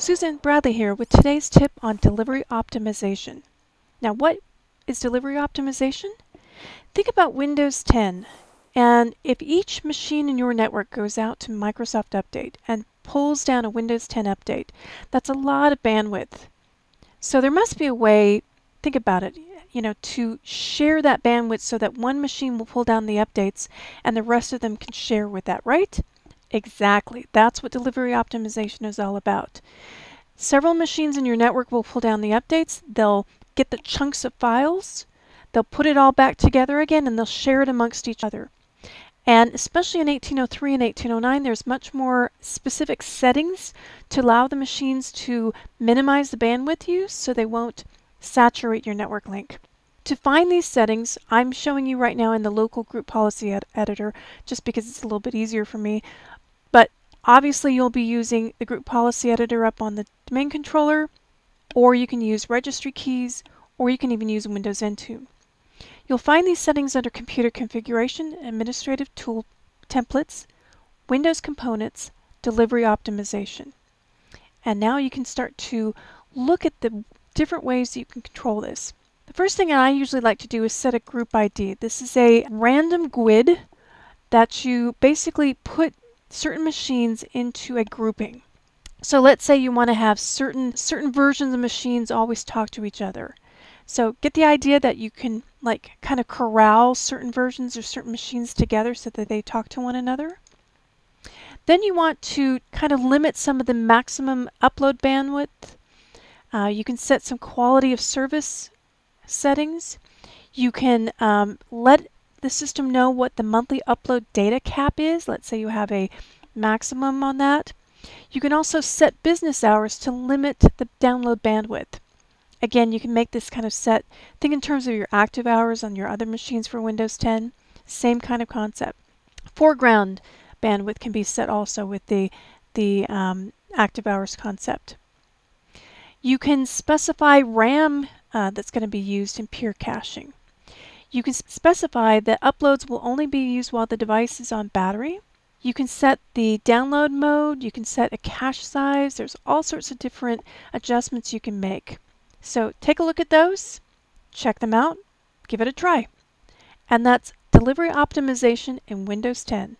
Susan Bradley here with today's tip on delivery optimization. Now what is delivery optimization? Think about Windows 10 and if each machine in your network goes out to Microsoft Update and pulls down a Windows 10 update, that's a lot of bandwidth. So there must be a way, think about it, you know, to share that bandwidth so that one machine will pull down the updates and the rest of them can share with that, right? Exactly. That's what delivery optimization is all about. Several machines in your network will pull down the updates. They'll get the chunks of files. They'll put it all back together again and they'll share it amongst each other. And especially in 1803 and 1809, there's much more specific settings to allow the machines to minimize the bandwidth use so they won't saturate your network link. To find these settings, I'm showing you right now in the local group policy ed editor just because it's a little bit easier for me. Obviously you'll be using the group policy editor up on the domain controller, or you can use registry keys, or you can even use Windows Intune. You'll find these settings under Computer Configuration, Administrative Tool Templates, Windows Components, Delivery Optimization. And now you can start to look at the different ways you can control this. The first thing I usually like to do is set a group ID. This is a random GUID that you basically put certain machines into a grouping. So let's say you want to have certain certain versions of machines always talk to each other. So get the idea that you can like kind of corral certain versions or certain machines together so that they talk to one another. Then you want to kind of limit some of the maximum upload bandwidth. Uh, you can set some quality of service settings. You can um, let the system know what the monthly upload data cap is. Let's say you have a maximum on that. You can also set business hours to limit the download bandwidth. Again, you can make this kind of set. Think in terms of your active hours on your other machines for Windows 10. Same kind of concept. Foreground bandwidth can be set also with the, the um, active hours concept. You can specify RAM uh, that's going to be used in peer caching. You can specify that uploads will only be used while the device is on battery. You can set the download mode, you can set a cache size, there's all sorts of different adjustments you can make. So take a look at those, check them out, give it a try. And that's delivery optimization in Windows 10.